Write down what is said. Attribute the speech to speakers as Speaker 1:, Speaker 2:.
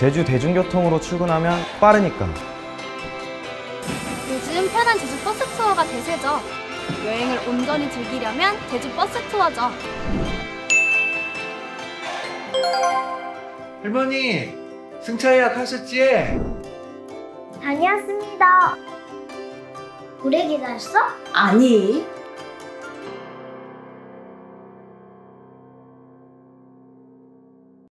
Speaker 1: 제주 대중교통으로 출근하면 빠르니까.
Speaker 2: 요즘 편한 제주 버스 투어가 대세죠. 여행을 온전히 즐기려면 제주 버스 투어죠.
Speaker 3: 할머니, 승차 예약 하셨지?
Speaker 4: 다녀왔습니다. 오래 기다렸어?
Speaker 5: 아니,